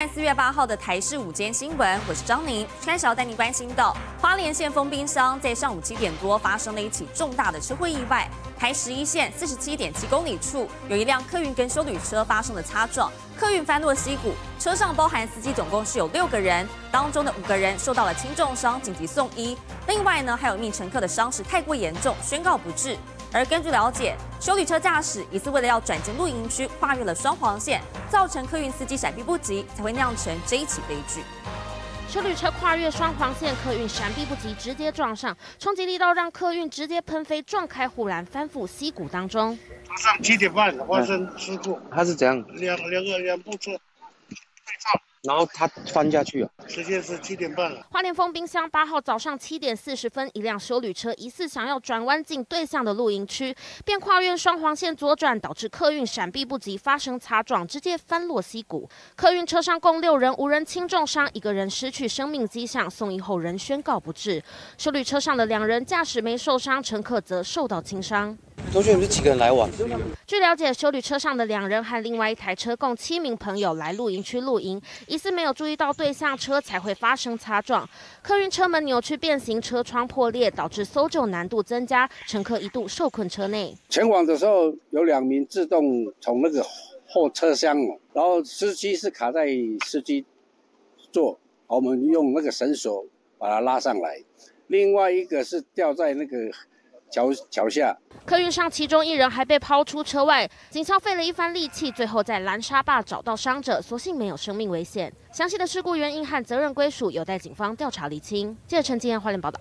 在四月八号的台视午间新闻，我是张宁。开始要带您关心到花莲县封冰箱在上午七点多发生了一起重大的车祸意外。台十一线四十七点七公里处有一辆客运跟修旅车发生了擦撞，客运翻落溪谷，车上包含司机总共是有六个人，当中的五个人受到了轻重伤，紧急送医。另外呢，还有一名乘客的伤势太过严重，宣告不治。而根据了解，修理车驾驶疑似为了要转进露营区，跨越了双黄线，造成客运司机闪避不及，才会酿成这一起悲剧。修理车跨越双黄线，客运闪避不及，直接撞上，冲击力道让客运直接喷飞，撞开护栏，翻覆溪谷当中。早上七点半发生事故，他是怎样？两两个两部车对撞。然后他翻下去了，时间是七点半了。花莲丰冰箱八号早上七点四十分，一辆修旅车疑似想要转弯进对向的露营区，便跨越双黄线左转，导致客运闪避不及，发生擦撞，直接翻落溪谷。客运车上共六人，无人轻重伤，一个人失去生命迹象，送医后仍宣告不治。修旅车上的两人驾驶没受伤，乘客则受到轻伤。同学，你们几个人来往？据了解，修理车上的两人和另外一台车共七名朋友来露营区露营，疑似没有注意到对向车才会发生擦撞。客运车门扭曲变形，车窗破裂，导致搜救难度增加，乘客一度受困车内。前往的时候，有两名自动从那个后车厢，然后司机是卡在司机座，我们用那个绳索把它拉上来。另外一个是掉在那个。脚脚下，客运上其中一人还被抛出车外，警消费了一番力气，最后在蓝沙坝找到伤者，所幸没有生命危险。详细的事故原因和责任归属有待警方调查厘清。记者陈金燕花莲报道。